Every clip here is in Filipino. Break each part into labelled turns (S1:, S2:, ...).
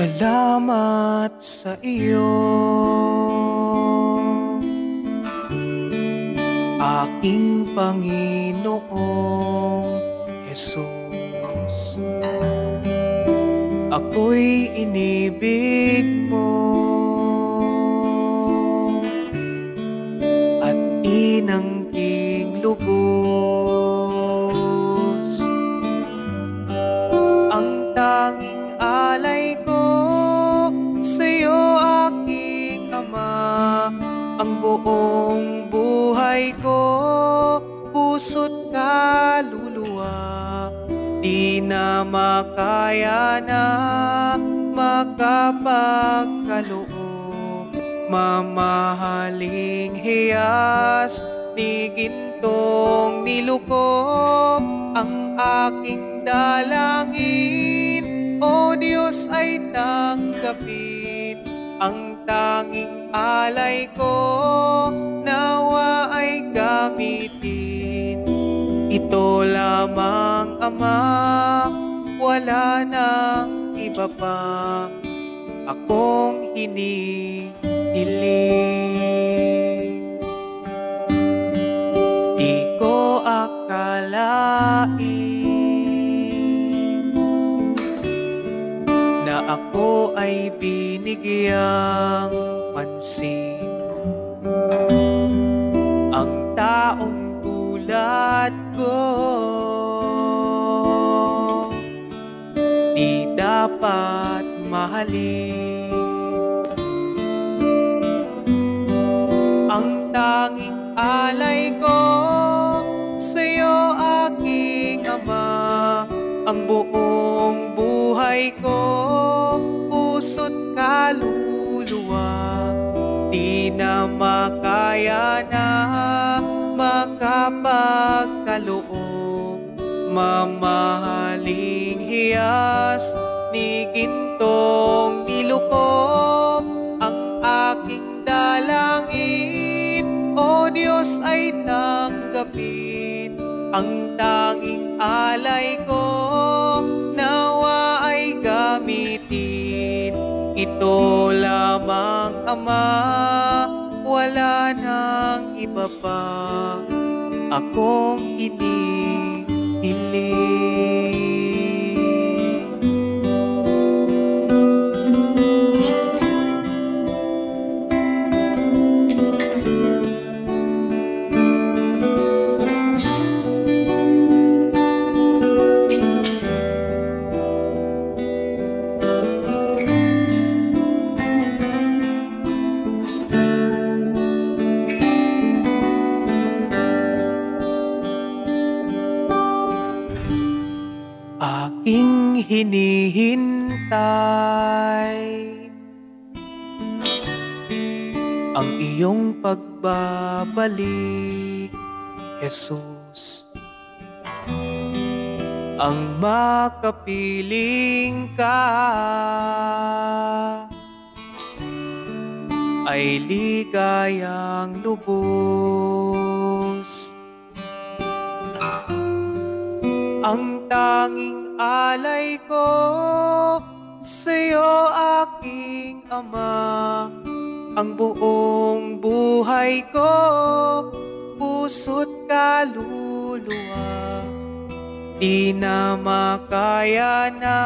S1: Salamat sa iyo. Aking Panginoong Jesus Ako'y inibig mo At inangking Ang buong buhay ko. Puso't kaluluwa Di na makaya na makapagkaloob Mamahaling hiyas ni gintong nilukob Ang aking dalangin, O Diyos ay tanggapin Ang tanging alay ko, nawa ay gamitin ito lamang Ama, wala nang iba pa akong hinihiling. Ako ay binigyang pansin. Ang taong tulad ko Di dapat mahalin Ang tanging alay ko Sa'yo aking Ama Ang buong buhay ko makapagkaloob Mamahaling hiyas ni gintong nilukob Ang aking dalangin, O Diyos ay tanggapin Ang tanging alay ko, nawa ay gamitin. Ito lamang Ama, wala nang iba pa akong hinihiling. Aking hinihintay. Ang iyong pagbabalik, Jesus. Ang makapiling ka Ay ligayang lubos Ang tanging alay ko Sa'yo aking Ama. Ang buong buhay ko Puso't kaluluwa. Di na makaya na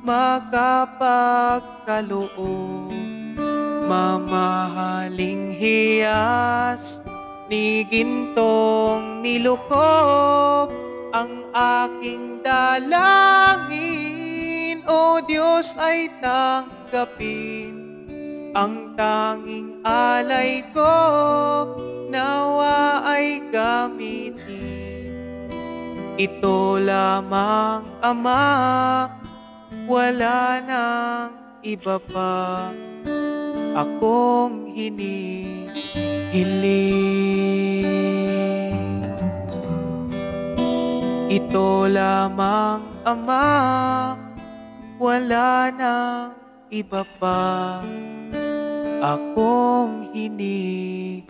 S1: makapagkaloob. Mamahaling hiyas ni gintong nilukob ang aking dalangin, O Diyos ay tanggapin. Ang tanging alay ko, nawa ay gamitin. Ito lamang, Ama, wala nang iba pa akong hinihiling. Ito lamang ama, wala nang iba pa akong hinihiling.